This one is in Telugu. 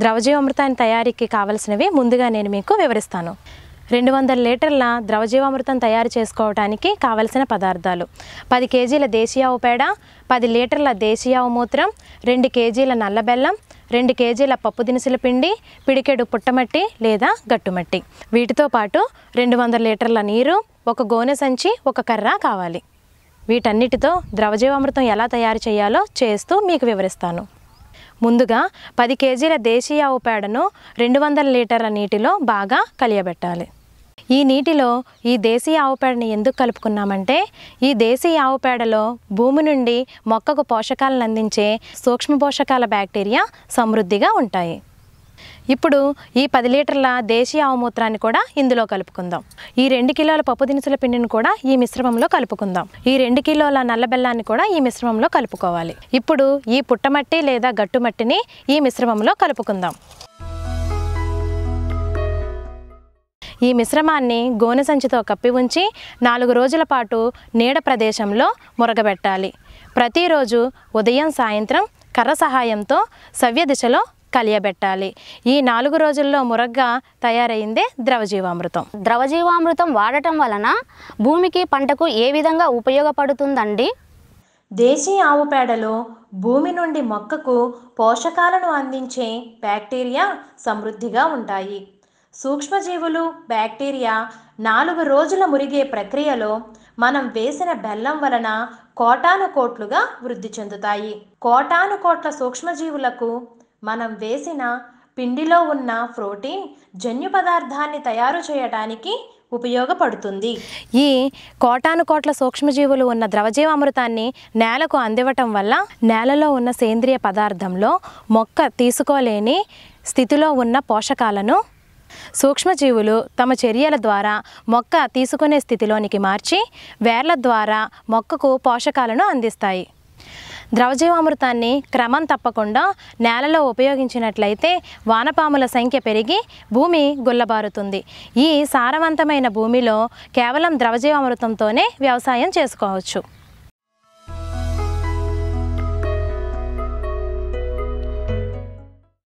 ద్రవజీవామృతాన్ని తయారీకి కావలసినవి ముందుగా నేను మీకు వివరిస్తాను. రెండు వందల లీటర్ల ద్రవజీవామృతం తయారు చేసుకోవడానికి కావలసిన పదార్థాలు. పది కేజీల దేశీయావు పేడ పది లీటర్ల దేశీయావు మూత్రం రెండు కేజీల నల్ల బెల్లం రెండు కేజీల పప్పు దినుసుల పిండి పిడికెడు పుట్టమట్టి లేదా గట్టుమట్టి. వీటితో పాటు రెండు వందల లీటర్ల నీరు ఒక గోనె సంచి ఒక కర్ర కావాలి. వీటన్నిటితో ద్రవజీవామృతం ఎలా తయారు చేయాలో చేస్తూ మీకు వివరిస్తాను. ముందుగా పది కేజీల దేశీయ ఆవు పేడను రెండు వందల లీటర్ల నీటిలో బాగా కలియబెట్టాలి. ఈ నీటిలో ఈ దేశీయ ఆవు పేడని ఎందుకు కలుపుకున్నామంటే ఈ దేశీయ ఆవు పేడలో భూమి నుండి మొక్కకు పోషకాలను అందించే సూక్ష్మ పోషకాల బ్యాక్టీరియా సమృద్ధిగా ఉంటాయి. ఇప్పుడు ఈ పది లీటర్ల దేశీయ ఆవు మూత్రాన్ని కూడా ఇందులో కలుపుకుందాం. ఈ రెండు కిలోల పప్పు దినుసుల పిండిని కూడా ఈ మిశ్రమంలో కలుపుకుందాం. ఈ రెండు కిలోల నల్ల బెల్లాన్ని కూడా ఈ మిశ్రమంలో కలుపుకోవాలి. ఇప్పుడు ఈ పుట్టమట్టి లేదా గట్టుమట్టిని ఈ మిశ్రమంలో కలుపుకుందాం. ఈ మిశ్రమాన్ని గోనె సంచితో కప్పి ఉంచి నాలుగు రోజుల పాటు నీడ ప్రదేశంలో మురగబెట్టాలి. ప్రతిరోజు ఉదయం సాయంత్రం కర్ర సహాయంతో సవ్య దిశలో కలియబెట్టాలి. ఈ నాలుగు రోజుల్లో మురగ్గా తయారైందే ద్రవజీవామృతం. ద్రవజీవామృతం వాడటం వలన భూమికి పంటకు ఏ విధంగా ఉపయోగపడుతుందండి? దేశీయ ఆవు పేడలో భూమి నుండి మొక్కకు పోషకాలను అందించే బ్యాక్టీరియా సమృద్ధిగా ఉంటాయి. సూక్ష్మజీవులు బ్యాక్టీరియా నాలుగు రోజుల మురిగే ప్రక్రియలో మనం వేసిన బెల్లం వలన కోటాను కోట్లుగా వృద్ధి చెందుతాయి. కోటాను కోట్ల సూక్ష్మజీవులకు మనం వేసిన పిండిలో ఉన్న ప్రోటీన్ జన్యు పదార్థాన్ని తయారు చేయడానికి ఉపయోగపడుతుంది. ఈ కోటాను కోట్ల సూక్ష్మజీవులు ఉన్న ద్రవజీవామృతాన్ని నేలకు అందివ్వటం వల్ల నేలలో ఉన్న సేంద్రియ పదార్థంలో మొక్క తీసుకోలేని స్థితిలో ఉన్న పోషకాలను సూక్ష్మజీవులు తమ చర్యల ద్వారా మొక్క తీసుకునే స్థితిలోనికి మార్చి వేర్ల ద్వారా మొక్కకు పోషకాలను అందిస్తాయి. ద్రవజీవామృతాన్ని క్రమం తప్పకుండా నేలలో ఉపయోగించినట్లయితే వానపాముల సంఖ్య పెరిగి భూమి గుల్లబారుతుంది. ఈ సారవంతమైన భూమిలో కేవలం ద్రవజీవామృతంతోనే వ్యవసాయం చేసుకోవచ్చు.